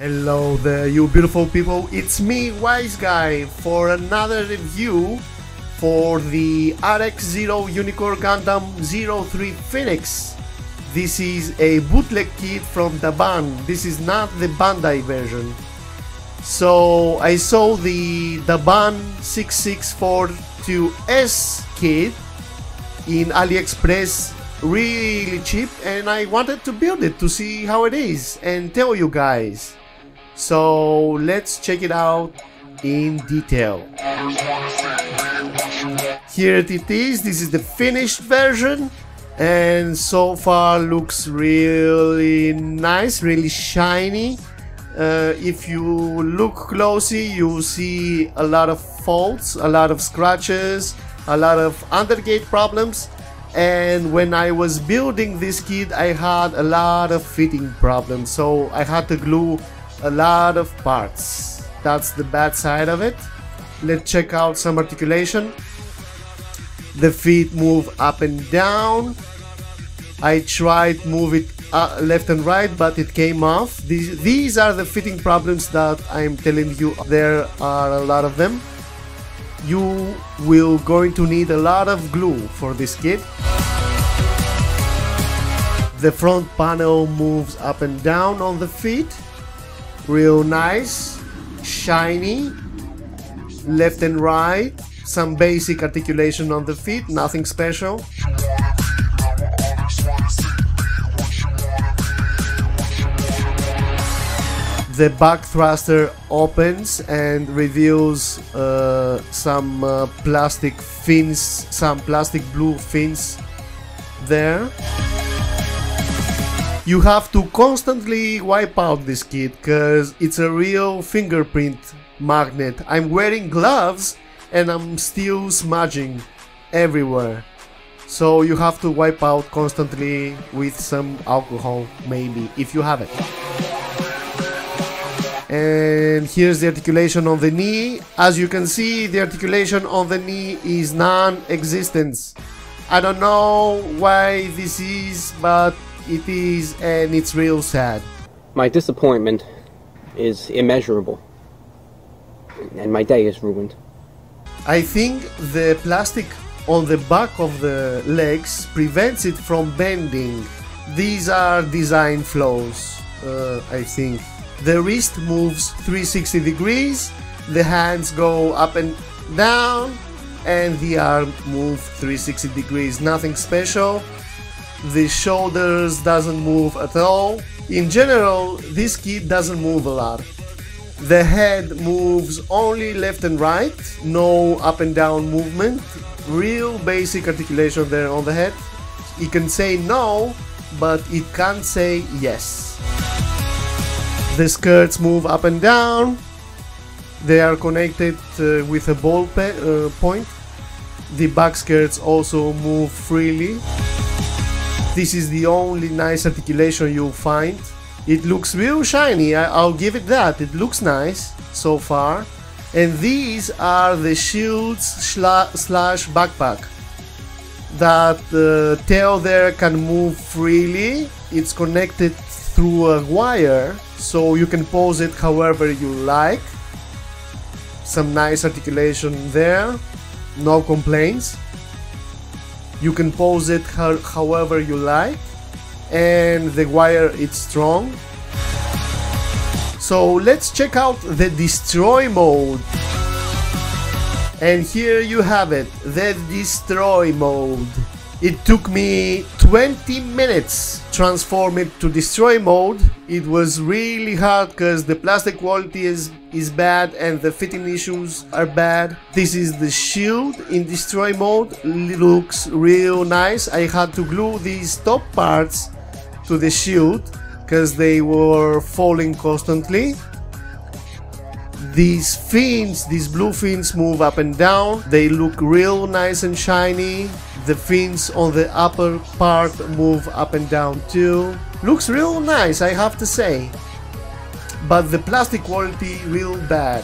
Hello there, you beautiful people. It's me, Wise Guy, for another review for the RX-0 Unicorn Gundam 03 Phoenix. This is a bootleg kit from Daban. This is not the Bandai version. So I saw the Daban 6642S kit in AliExpress really cheap and I wanted to build it to see how it is and tell you guys. So let's check it out in detail. Here it is, this is the finished version and so far looks really nice, really shiny. Uh, if you look closely you see a lot of faults, a lot of scratches, a lot of undergate problems and when I was building this kit I had a lot of fitting problems so I had to glue a lot of parts. That's the bad side of it. Let's check out some articulation. The feet move up and down. I tried move it uh, left and right but it came off. These, these are the fitting problems that I'm telling you there are a lot of them. You will going to need a lot of glue for this kit. The front panel moves up and down on the feet real nice shiny left and right some basic articulation on the feet nothing special. The back thruster opens and reveals uh, some uh, plastic fins some plastic blue fins there you have to constantly wipe out this kit because it's a real fingerprint magnet. I'm wearing gloves and I'm still smudging everywhere. So you have to wipe out constantly with some alcohol maybe if you have it. And here's the articulation on the knee. As you can see the articulation on the knee is non-existence. I don't know why this is but it is and it's real sad. My disappointment is immeasurable, and my day is ruined. I think the plastic on the back of the legs prevents it from bending. These are design flaws, uh, I think. The wrist moves 360 degrees, the hands go up and down, and the arm moves 360 degrees. Nothing special the shoulders doesn't move at all. In general, this kit doesn't move a lot. The head moves only left and right, no up and down movement. Real basic articulation there on the head. It can say no, but it can't say yes. The skirts move up and down. They are connected uh, with a ball uh, point. The back skirts also move freely. This is the only nice articulation you'll find. It looks real shiny, I will give it that, it looks nice so far. And these are the shields slash backpack. That uh, the tail there can move freely, it's connected through a wire so you can pose it however you like. Some nice articulation there, no complaints you can pose it however you like and the wire is strong. So let's check out the destroy mode. And here you have it the destroy mode it took me 20 minutes to transform it to destroy mode. It was really hard because the plastic quality is, is bad and the fitting issues are bad. This is the shield in destroy mode. It looks real nice. I had to glue these top parts to the shield because they were falling constantly. These fins, these blue fins move up and down. They look real nice and shiny. The fins on the upper part move up and down too. Looks real nice, I have to say. But the plastic quality real bad.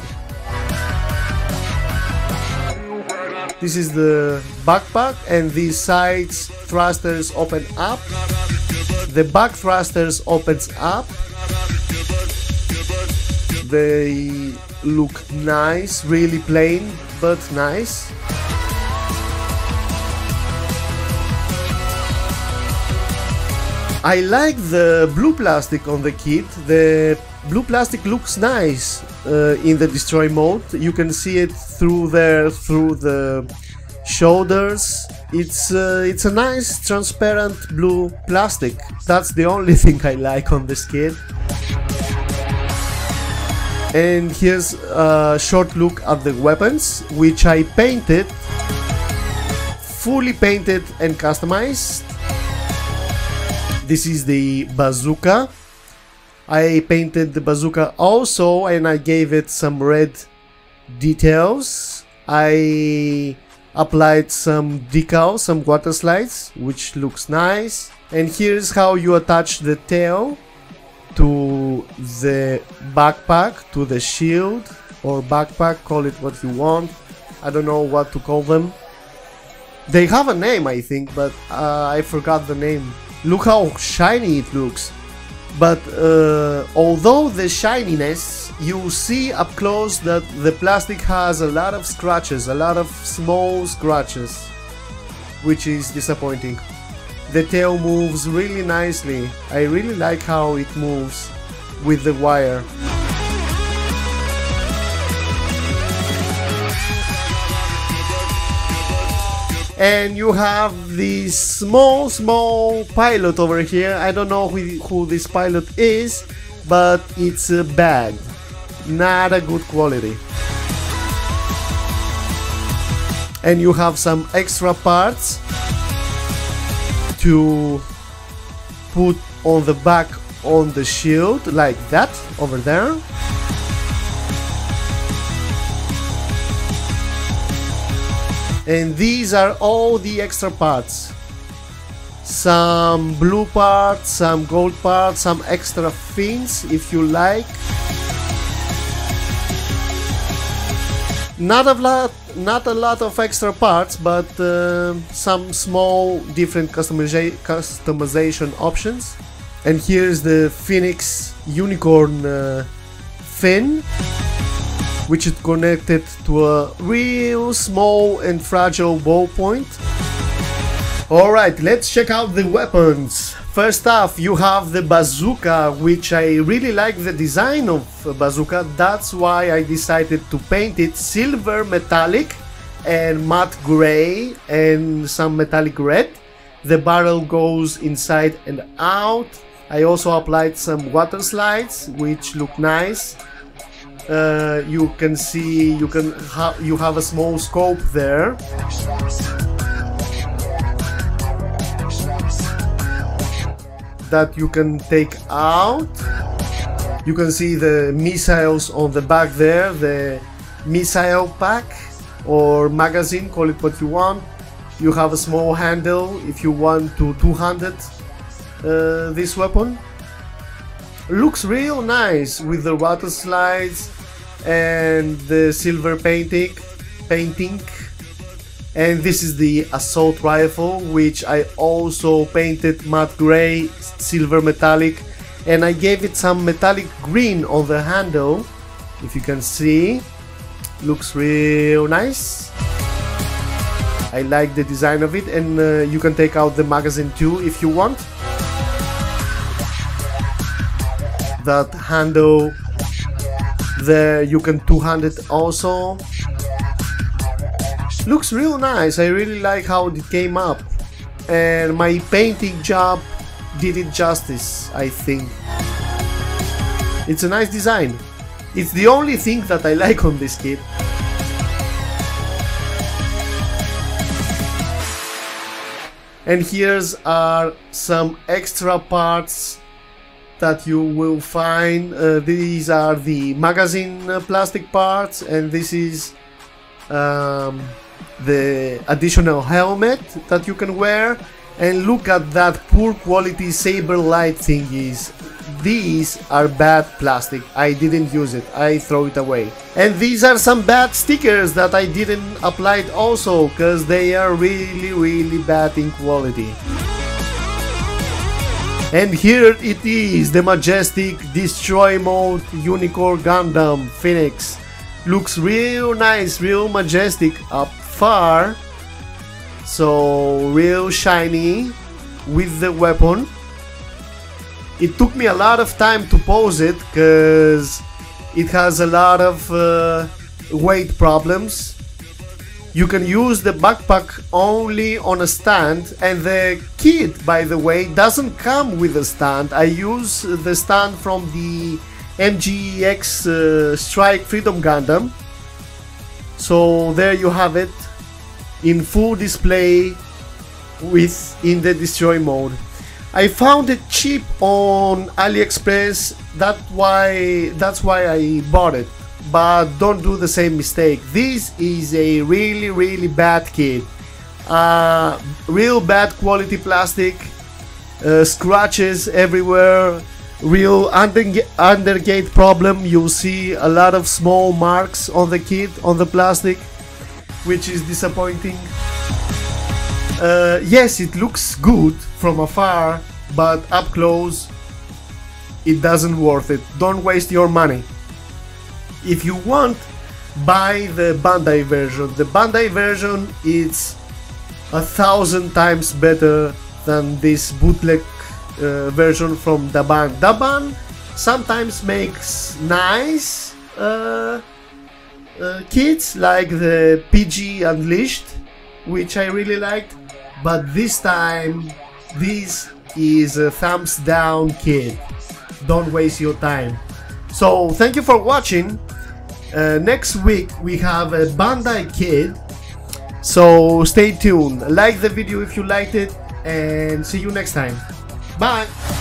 This is the backpack and these sides thrusters open up. The back thrusters opens up They look nice, really plain, but nice. I like the blue plastic on the kit. The blue plastic looks nice uh, in the destroy mode. You can see it through there, through the shoulders. It's uh, it's a nice transparent blue plastic. That's the only thing I like on this kit. And here's a short look at the weapons, which I painted, fully painted and customized. This is the bazooka. I painted the bazooka also and I gave it some red details. I applied some decals, some water slides, which looks nice. And here's how you attach the tail to the backpack, to the shield or backpack, call it what you want. I don't know what to call them. They have a name, I think, but uh, I forgot the name. Look how shiny it looks. But uh, although the shininess, you see up close that the plastic has a lot of scratches, a lot of small scratches, which is disappointing. The tail moves really nicely. I really like how it moves with the wire. and you have this small small pilot over here I don't know who, who this pilot is but it's a bad not a good quality and you have some extra parts to put on the back on the shield like that over there. And these are all the extra parts. Some blue parts some gold parts some extra fins if you like not a lot not a lot of extra parts but uh, some small different customiza customization options and here's the phoenix unicorn uh, fin which is connected to a real small and fragile ballpoint. Alright, let's check out the weapons. First off, you have the bazooka, which I really like the design of bazooka, that's why I decided to paint it silver metallic and matte gray and some metallic red. The barrel goes inside and out. I also applied some water slides, which look nice uh, you can see you can have you have a small scope there that you can take out. You can see the missiles on the back there the missile pack or magazine call it what you want. You have a small handle if you want to two-handed uh, this weapon. Looks real nice with the water slides and the silver painting painting and this is the assault rifle which I also painted matte gray silver metallic. And I gave it some metallic green on the handle. If you can see looks real nice. I like the design of it and uh, you can take out the magazine too if you want. That handle there you can two-hand it also. Looks real nice, I really like how it came up. And my painting job did it justice, I think. It's a nice design. It's the only thing that I like on this kit. And here's are some extra parts that you will find. Uh, these are the magazine uh, plastic parts, and this is um, the additional helmet that you can wear. And look at that poor quality saber light thingies. These are bad plastic. I didn't use it. I throw it away. And these are some bad stickers that I didn't apply also because they are really really bad in quality. And here it is, the majestic destroy mode Unicorn Gundam Phoenix. Looks real nice, real majestic up far. So real shiny with the weapon. It took me a lot of time to pose it because it has a lot of uh, weight problems you can use the backpack only on a stand and the kit by the way doesn't come with a stand. I use the stand from the MGEX uh, Strike Freedom Gundam. So there you have it in full display with in the destroy mode. I found it cheap on AliExpress. That why that's why I bought it but don't do the same mistake. This is a really, really bad kit. Uh, real bad quality plastic, uh, scratches everywhere, real under undergate problem. You'll see a lot of small marks on the kit, on the plastic, which is disappointing. Uh, yes, it looks good from afar, but up close, it doesn't worth it. Don't waste your money if you want buy the Bandai version. The Bandai version is a thousand times better than this bootleg uh, version from Daban. Daban sometimes makes nice uh, uh, like the PG Unleashed, which I really liked, but this time this is a thumbs down kit. Don't waste your time. So thank you for watching. Uh, next week we have a Bandai Kid. So stay tuned. Like the video if you liked it and see you next time. Bye.